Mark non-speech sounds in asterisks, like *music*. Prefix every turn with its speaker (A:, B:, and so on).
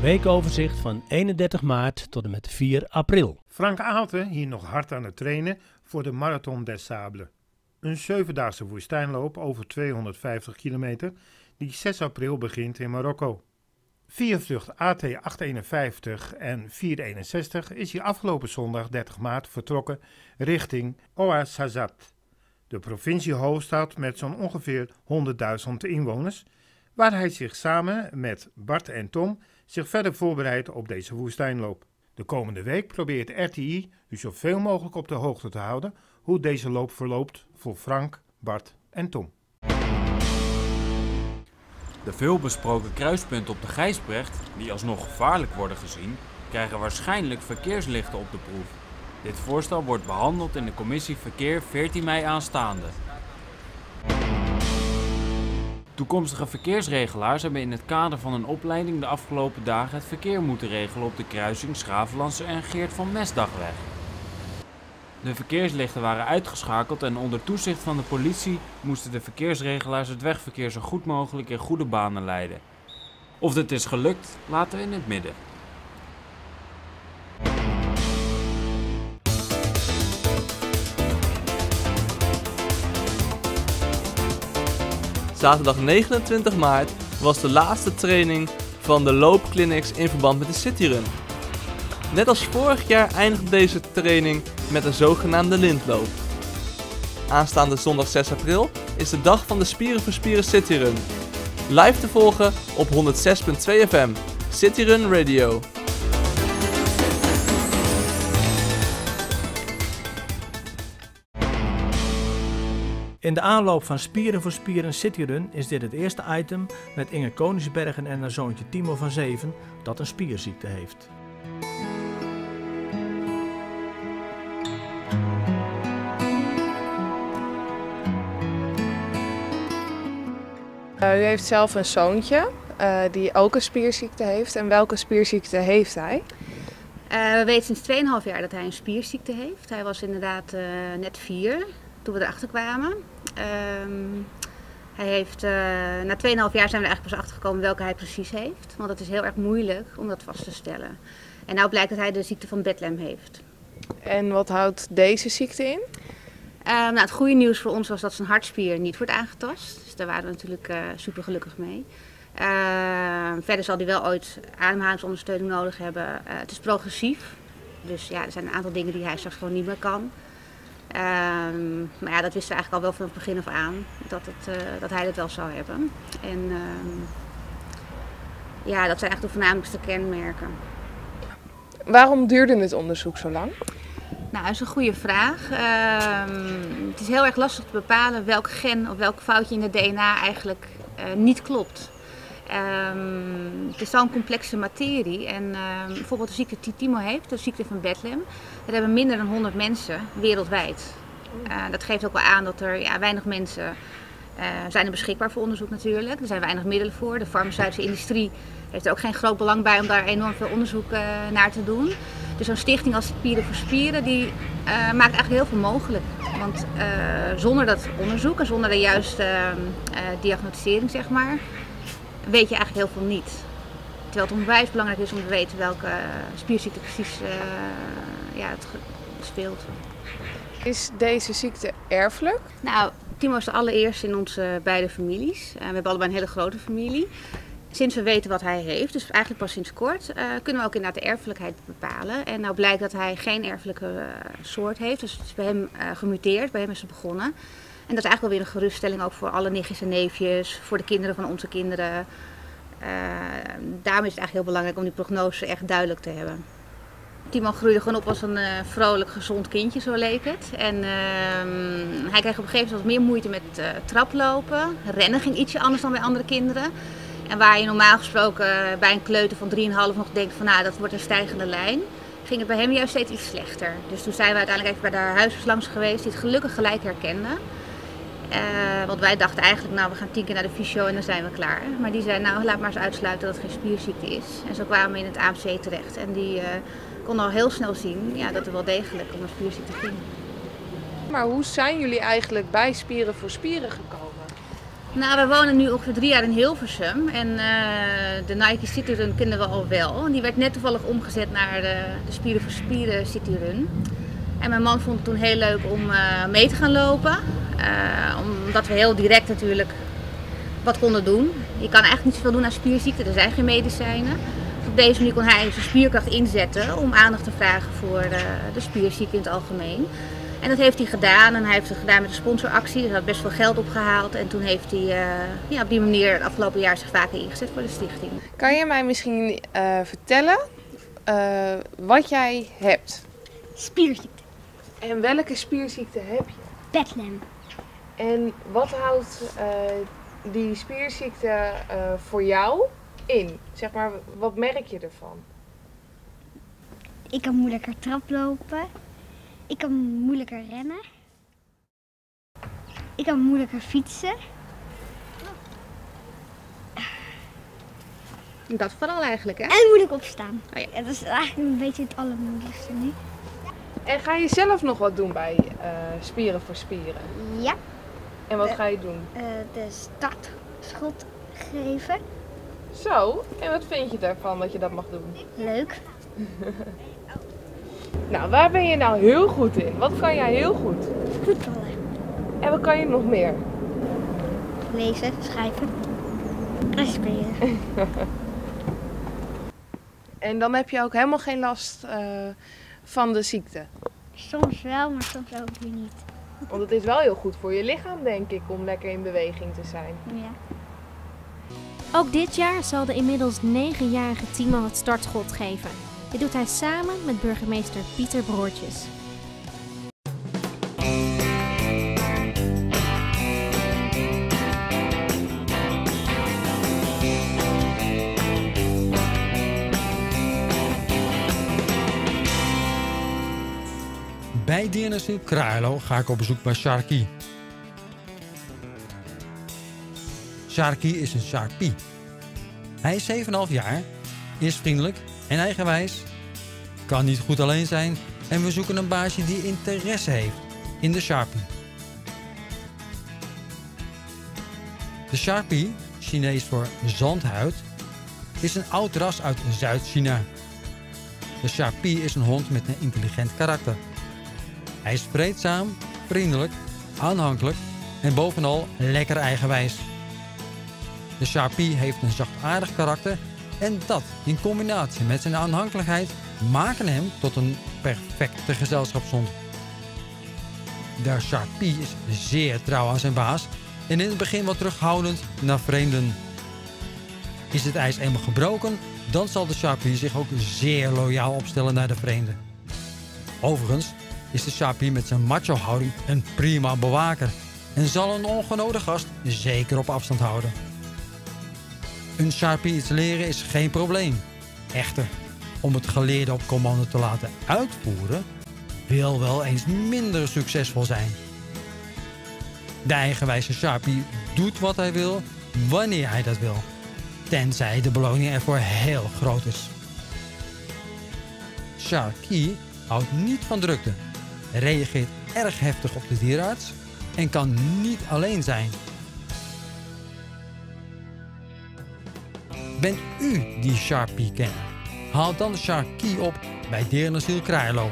A: Weekoverzicht van 31 maart tot en met 4 april.
B: Frank Aalten hier nog hard aan het trainen voor de Marathon des Sables. Een zevendaagse woestijnloop over 250 kilometer die 6 april begint in Marokko. Vlucht AT851 en 461 is hij afgelopen zondag 30 maart vertrokken richting Ouarzazate, de provinciehoofdstad met zo'n ongeveer 100.000 inwoners, waar hij zich samen met Bart en Tom zich verder voorbereidt op deze woestijnloop. De komende week probeert RTI u zoveel mogelijk op de hoogte te houden hoe deze loop verloopt voor Frank, Bart en Tom.
C: De veelbesproken kruispunten op de Gijsbrecht, die alsnog gevaarlijk worden gezien, krijgen waarschijnlijk verkeerslichten op de proef. Dit voorstel wordt behandeld in de commissie Verkeer 14 mei aanstaande. Toekomstige verkeersregelaars hebben in het kader van een opleiding de afgelopen dagen het verkeer moeten regelen op de kruising Schavenlandse en Geert van Mesdagweg. De verkeerslichten waren uitgeschakeld en onder toezicht van de politie moesten de verkeersregelaars het wegverkeer zo goed mogelijk in goede banen leiden. Of dit is gelukt, laten we in het midden.
D: Zaterdag 29 maart was de laatste training van de loopclinics in verband met de Cityrun. Net als vorig jaar eindigt deze training met een zogenaamde lintloop. Aanstaande zondag 6 april is de dag van de Spieren voor Spieren Cityrun. Live te volgen op 106.2 FM, Cityrun Radio.
A: In de aanloop van Spieren voor Spieren Cityrun is dit het eerste item met Inge Koningsbergen en haar zoontje Timo van 7 dat een spierziekte heeft.
E: Uh, u heeft zelf een zoontje uh, die ook een spierziekte heeft. En welke spierziekte heeft hij?
F: Uh, we weten sinds 2,5 jaar dat hij een spierziekte heeft. Hij was inderdaad net vier toen we erachter kwamen. Um, hij heeft, na 2,5 jaar zijn we er eigenlijk pas achter gekomen welke hij precies heeft. Want het is heel erg moeilijk om dat vast te stellen. En nou blijkt dat hij de ziekte van Bethlehem heeft.
E: En wat houdt deze ziekte in?
F: Uh, nou, het goede nieuws voor ons was dat zijn hartspier niet wordt aangetast. Dus daar waren we natuurlijk uh, super gelukkig mee. Uh, verder zal hij wel ooit ademhalingsondersteuning nodig hebben. het is progressief. Dus ja, er zijn een aantal dingen die hij straks gewoon niet meer kan. Ehm, maar ja, dat wisten we eigenlijk al wel van het begin af aan. Dat, het, dat hij dat wel zou hebben. En ehm, ja, dat zijn eigenlijk de voornamelijkste kenmerken.
E: Waarom duurde het onderzoek zo lang?
F: Nou, dat is een goede vraag. Uh, het is heel erg lastig te bepalen welk gen of welk foutje in het DNA eigenlijk uh, niet klopt. Um, het is zo'n complexe materie. En uh, bijvoorbeeld de ziekte die Timo heeft, de ziekte van Bethlehem, dat hebben minder dan 100 mensen wereldwijd. Uh, dat geeft ook wel aan dat er ja, weinig mensen zijn er beschikbaar voor onderzoek natuurlijk. Er zijn weinig middelen voor. De farmaceutische industrie heeft er ook geen groot belang bij om daar enorm veel onderzoek naar te doen. Dus zo'n stichting als Spieren voor Spieren, die maakt eigenlijk heel veel mogelijk. Want zonder dat onderzoek en zonder de juiste uh, diagnosticering, zeg maar, weet je eigenlijk heel veel niet. Terwijl het onwijs belangrijk is om te weten welke spierziekte precies ja, het speelt.
E: Is deze ziekte erfelijk?
F: Nou, Timo is de allereerste in onze beide families. we hebben allebei een hele grote familie sinds we weten wat hij heeft, dus eigenlijk pas sinds kort, uh, kunnen we ook inderdaad de erfelijkheid bepalen. En nou blijkt dat hij geen erfelijke soort heeft, dus het is bij hem uh, gemuteerd, bij hem is het begonnen. En dat is eigenlijk wel weer een geruststelling ook voor alle nichtjes en neefjes, voor de kinderen van onze kinderen. daarom is het eigenlijk heel belangrijk om die prognose echt duidelijk te hebben. Timo groeide gewoon op als een vrolijk, gezond kindje, zo leek het. En ehm, hij kreeg op een gegeven moment wat meer moeite met traplopen. Rennen ging ietsje anders dan bij andere kinderen. En waar je normaal gesproken bij een kleuter van 3,5 nog denkt van nou dat wordt een stijgende lijn, ging het bij hem juist steeds iets slechter. Dus toen zijn we uiteindelijk even bij de huisarts langs geweest die het gelukkig gelijk herkende. Uh, want wij dachten eigenlijk, nou we gaan tien keer naar de fysio en dan zijn we klaar. Maar die zei, nou laat maar eens uitsluiten dat het geen spierziekte is. En zo kwamen we in het AMC terecht. En die uh, kon al heel snel zien ja, dat er wel degelijk om een spierziekte ging.
E: Maar hoe zijn jullie eigenlijk bij Spieren voor Spieren gekomen?
F: Nou, we wonen nu ongeveer drie jaar in Hilversum en eh, de Nike City Run kennen we al wel. Die werd net toevallig omgezet naar de, de Spieren voor Spieren City Run. En mijn man vond het toen heel leuk om eh, mee te gaan lopen. Eh, omdat we heel direct natuurlijk wat konden doen. Je kan eigenlijk niet zoveel doen aan spierziekten, er zijn geen medicijnen. Dus op deze manier kon hij zijn spierkracht inzetten om aandacht te vragen voor de spierziekten in het algemeen. En dat heeft hij gedaan en hij heeft het gedaan met een sponsoractie. Hij had best veel geld opgehaald en toen heeft hij uh, ja, op die manier het afgelopen jaar zich vaker ingezet voor de stichting.
E: Kan je mij misschien uh, vertellen uh, wat jij hebt?
G: Spierziekte.
E: En welke spierziekte heb je?
G: Bedlam.
E: En wat houdt die spierziekte voor jou in? Zeg maar, wat merk je ervan?
G: Ik kan moeilijker traplopen. Ik kan moeilijker rennen. Ik kan moeilijker fietsen.
F: Dat vooral eigenlijk, hè?
G: En moeilijk opstaan.
F: Oh ja.
G: ja. dat is eigenlijk een beetje het allermoeilijkste nu.
E: En ga je zelf nog wat doen bij uh, Spieren voor Spieren?
G: Ja.
E: En wat ga je doen?
G: Uh, de startschot geven.
E: Zo, en wat vind je daarvan dat je dat mag doen?
G: Leuk. *laughs*
E: Nou, waar ben je nou heel goed in? Wat kan jij heel goed?
G: Voetballen.
E: En wat kan je nog meer?
G: Lezen, schrijven en spelen. *laughs*
E: en dan heb je ook helemaal geen last uh, van de ziekte?
G: Soms wel, maar soms ook weer niet.
E: Want het is wel heel goed voor je lichaam, denk ik, om lekker in beweging te zijn.
G: Ja.
H: Ook dit jaar zal de inmiddels 9-jarige Timo het startschot geven. Dit doet hij samen met burgemeester Pieter Broortjes.
I: Bij DNS Krailo ga ik op bezoek bij Sharky. Sharky is een Sharpie. Hij is 7,5 jaar, is vriendelijk en eigenwijs. Kan niet goed alleen zijn en we zoeken een baasje die interesse heeft in de Sharpie. De Sharpie, Chinees voor zandhuid, is een oud ras uit Zuid-China. De Sharpie is een hond met een intelligent karakter. Hij is vreedzaam, vriendelijk, aanhankelijk en bovenal lekker eigenwijs. De Sharpie heeft een zachtaardig karakter en dat in combinatie met zijn aanhankelijkheid maken hem tot een perfecte gezelschapshond. De Sharpie is zeer trouw aan zijn baas en in het begin wat terughoudend naar vreemden. Is het ijs eenmaal gebroken, dan zal de Sharpie zich ook zeer loyaal opstellen naar de vreemden. Overigens is de Sharpie met zijn macho houding een prima bewaker en zal een ongenode gast zeker op afstand houden. Een Sharpie iets leren is geen probleem. Echter, om het geleerde op commando te laten uitvoeren, wil wel eens minder succesvol zijn. De eigenwijze Sharpie doet wat hij wil, wanneer hij dat wil. Tenzij de beloning ervoor heel groot is. Sharky houdt niet van drukte, reageert erg heftig op de dierenarts en kan niet alleen zijn. Bent u die Sharpie kenner? Haal dan de Sharky op bij Derenasiel Kraaielo.